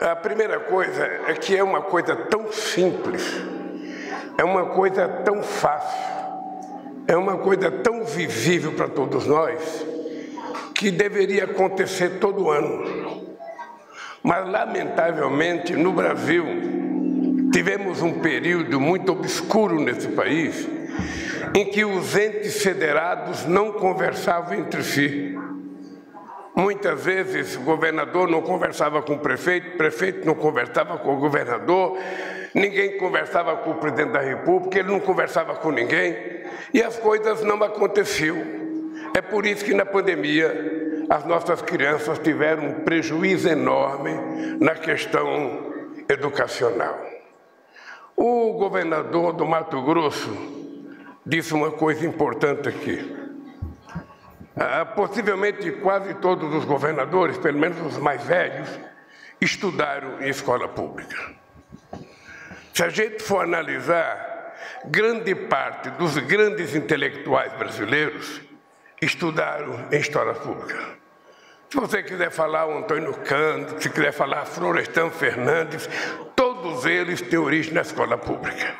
A primeira coisa é que é uma coisa tão simples, é uma coisa tão fácil, é uma coisa tão visível para todos nós, que deveria acontecer todo ano. Mas, lamentavelmente, no Brasil, tivemos um período muito obscuro nesse país, em que os entes federados não conversavam entre si. Muitas vezes o governador não conversava com o prefeito, o prefeito não conversava com o governador, ninguém conversava com o presidente da República, ele não conversava com ninguém e as coisas não aconteciam. É por isso que na pandemia as nossas crianças tiveram um prejuízo enorme na questão educacional. O governador do Mato Grosso disse uma coisa importante aqui. Ah, possivelmente quase todos os governadores, pelo menos os mais velhos, estudaram em escola pública. Se a gente for analisar, grande parte dos grandes intelectuais brasileiros estudaram em história pública. Se você quiser falar o Antônio Cândido, se quiser falar Florestan Fernandes, todos eles têm origem na escola pública.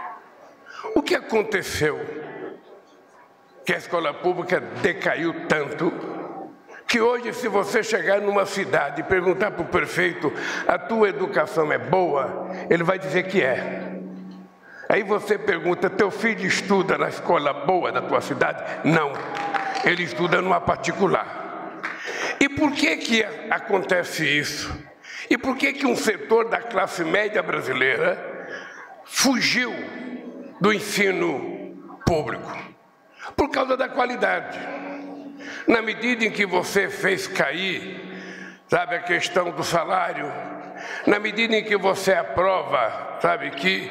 O que aconteceu que a escola pública decaiu tanto que hoje, se você chegar numa cidade e perguntar para o prefeito a tua educação é boa, ele vai dizer que é. Aí você pergunta, teu filho estuda na escola boa da tua cidade? Não, ele estuda numa particular. E por que que acontece isso? E por que que um setor da classe média brasileira fugiu do ensino público? Por causa da qualidade. Na medida em que você fez cair, sabe, a questão do salário, na medida em que você aprova, sabe, que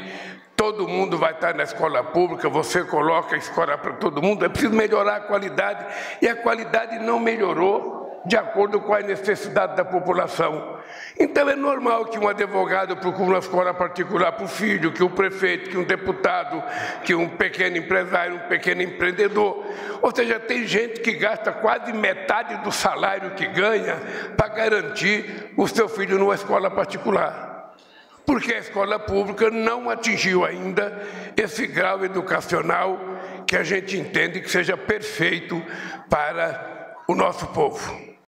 todo mundo vai estar na escola pública, você coloca a escola para todo mundo, é preciso melhorar a qualidade, e a qualidade não melhorou de acordo com a necessidade da população. Então é normal que um advogado procure uma escola particular para o filho, que um prefeito, que um deputado, que um pequeno empresário, um pequeno empreendedor. Ou seja, tem gente que gasta quase metade do salário que ganha para garantir o seu filho numa escola particular. Porque a escola pública não atingiu ainda esse grau educacional que a gente entende que seja perfeito para o nosso povo.